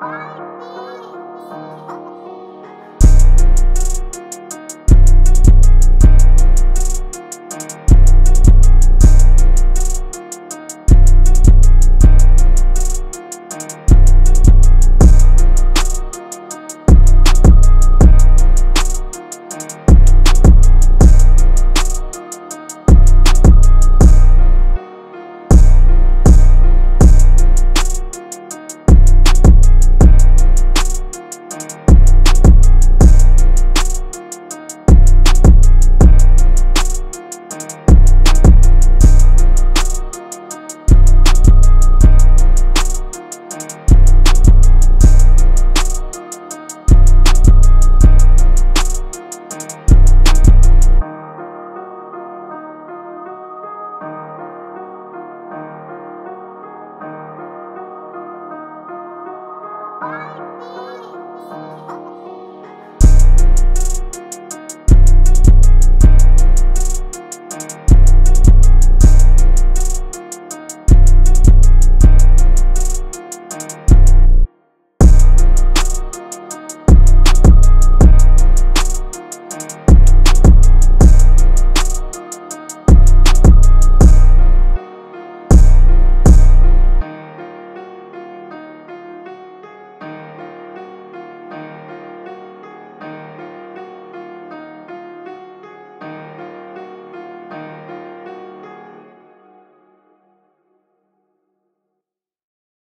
Bye.